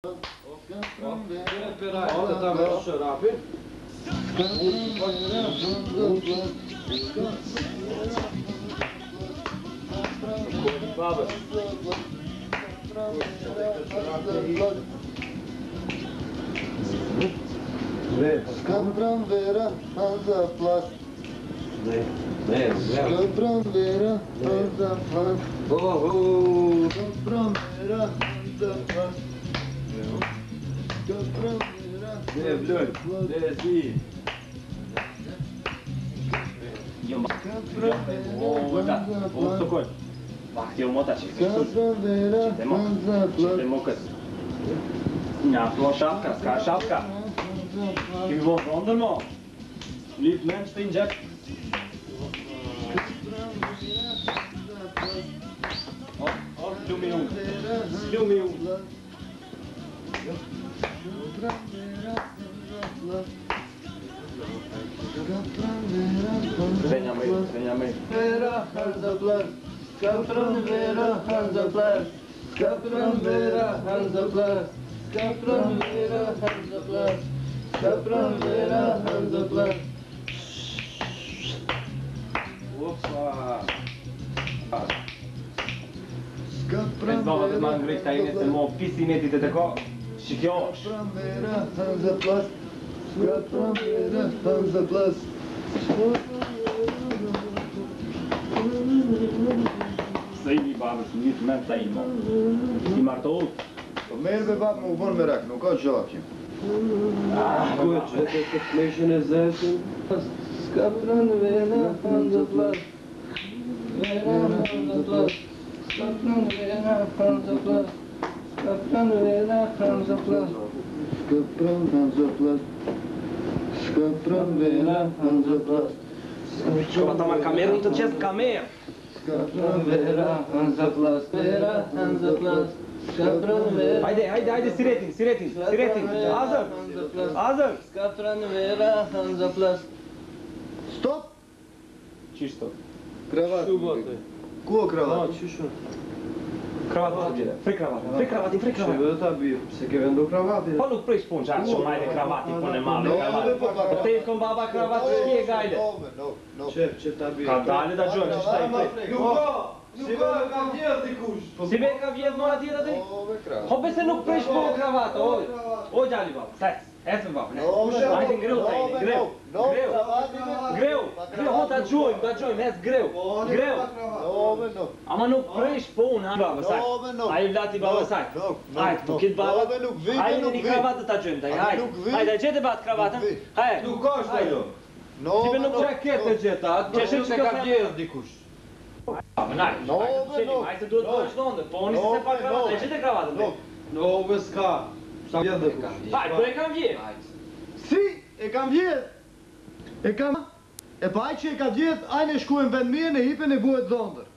Baba. Câmbram vera, anza plas. Câmbram vera, anza plas. Câmbram vera, anza plas. Io ci idemo kad Njaplo šapka, ska šapka. Kim bo rondemo? Liep mens in džep. Hop, hop, ljumiju. Ljumiju. Benjamin. Vera handaplar. Kapran vera handaplar. Kapran vera handaplar. Kapran vera handaplar. Kapran vera Si kjo është? Se i një babë, se një të mërë të imo. Ti më artë ullë? Po mërë be babë, më uvonë me rekë, nuk ka gjëllë aqim. Ah, kjo e që të të smeshën e zeshën? Ska prënë vena, fanë dhe plasë. Vena, fanë dhe plasë. Ska prënë vena, fanë dhe plasë. Skapran Hanzaplas, Skapran Hanzaplas, Skapran vera Hanzaplas. Школата маркамерната чест камер. Скапран вера Ханзаплас, вера Ханзаплас. Ајде, ајде, ајде, сиретин, сиретин, сиретин. Азар, Азар. Скапран вера Ханзаплас. Стоп! Чисто. Крават. Куо крават? Чишо. Kravatë të kravati, prej kravati. Që vëta bi, se ke vendu kravati. Po nuk prej shpun që atë shumë kravati, po në male kravati. Po te e baba kravati, që kje gajle? Qef, që ta bi. Ka dalë da gjojnë, që shtaj prej. Nuk ka, nuk ka, ka vjedh Si me ka vjedh mora tjetë atë? Ove po, kravati. Ho po, bese nuk prej shpun kravati, ove. Po, o gjalli Ethem vapën. No, no, no, no, no, Greu, greu, ho ta gjojmë, ta gjojmë, greu, greu. Ama nuk prejsh pun, ha, baba, saj. No, me Aji vlat i baba, saj. No, Aji, kitë nuk vi, nuk vi. një kravatë ta gjojmë, taj, aji. Nuk vi. Aji, da gjete bat kravatën. Aji. Nuk ka është ajo. No, ti no. Sibe nuk të të gjeta, atë që shëtë ka vjerë dikush. No, me no. Aji, se duhet kravata qëtë ndë, po, Sa vjen dhe kush? Haj, po e kam vjet. Si e kam vjet? E kam. E pa që e ka vjet, ajnë ne shkuën vend mirë, ne hipën e buret dhondër.